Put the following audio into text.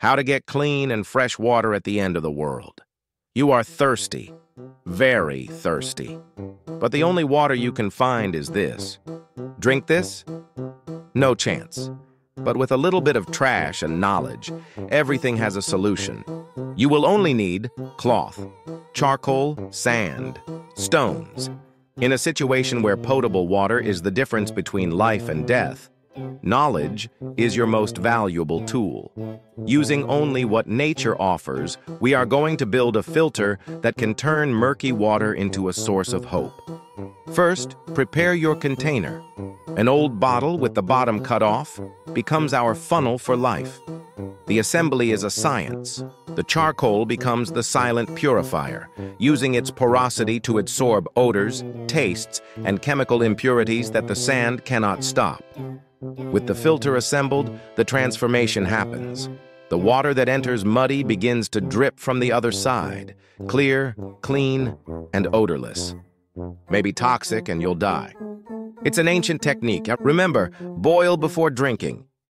How to get clean and fresh water at the end of the world. You are thirsty, very thirsty. But the only water you can find is this. Drink this? No chance. But with a little bit of trash and knowledge, everything has a solution. You will only need cloth, charcoal, sand, stones. In a situation where potable water is the difference between life and death, knowledge is your most valuable tool. Using only what nature offers, we are going to build a filter that can turn murky water into a source of hope. First, prepare your container. An old bottle with the bottom cut off becomes our funnel for life. The assembly is a science. The charcoal becomes the silent purifier, using its porosity to absorb odors, tastes, and chemical impurities that the sand cannot stop. With the filter assembled, the transformation happens. The water that enters muddy begins to drip from the other side, clear, clean, and odorless. Maybe toxic and you'll die. It's an ancient technique. Remember, boil before drinking.